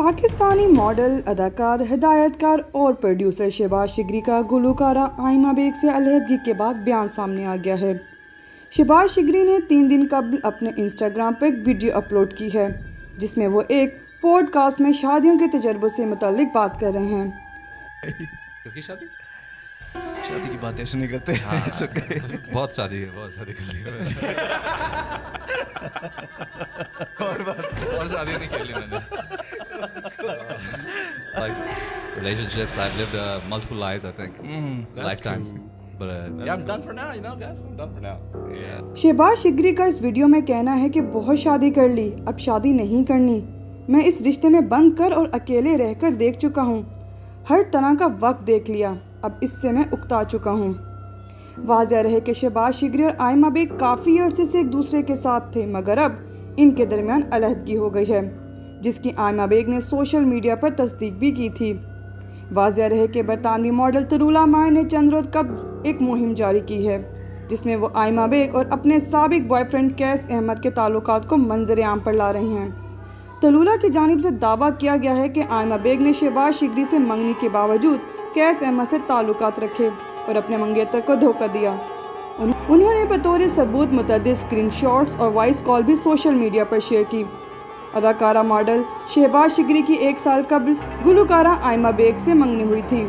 Pakistani model अदाकार हिदायतकार और producer Shahbaz शिगरी का गुलकारा आयमा बेग से अलहदगी के बाद बयान सामने आ गया है। शहबाज शिगरी ने तीन दिन कबल अपने इंस्टाग्राम पर एक वीडियो अपलोड की है जिसमें वो एक पॉडकास्ट में शादियों के तजर्बों से मुतलिक बात कर रहे हैं। किसकी शादी? शादी की बातें ऐसे नहीं करते। हाँ, बहुत शादी है बहुत शादी कर ली और बात और शादी नहीं कर ली मैंने। Like relationships I've lived uh, multiple lives I think. Lifetimes. but uh, yeah I'm done for now you know guys? I'm done for now. Yeah. Shahbaz शिगरी का इस वीडियो में कहना है कि बहुत शादी कर ली अब शादी नहीं करनी। मैं इस रिश्ते में बंद कर और अकेले रहकर देख चुका हूँ। हर तरह का वक्त देख लिया अब इससे मैं उकता चुका हूँ। वाजह रहे कि शहबाज शिगरी और आयमा बेग काफ़ी अरसे से एक दूसरे के साथ थे मगर अब इनके दरमियान अलहदगी हो गई है। जिसकी आयमा बेग ने सोशल मीडिया पर तस्दीक भी की थी। वाजह रहे कि बरतानवी मॉडल तरुला माय ने चंद रोज कब एक मुहिम जारी की है, जिसमें वो आयमा बेग और अपने सबक बॉयफ्रेंड कैस अहमद के ताल्लुकात को मंजर आम पर ला रहे हैं। तलूला की जानब से दावा किया गया है कि आयमा बेग ने शहबाज शिगरी से मंगनी के बावजूद कैस अहमद से ताल्लुकात रखे और अपने मंगेतर को धोखा दिया। उन्होंने बतौर सबूत मुतद स्क्रीन और वॉइस कॉल भी सोशल मीडिया पर शेयर की। अदाकारा मॉडल शहबाज शिगरी की एक साल कबल गुलकारा आयमा बेग से मंगनी हुई थी।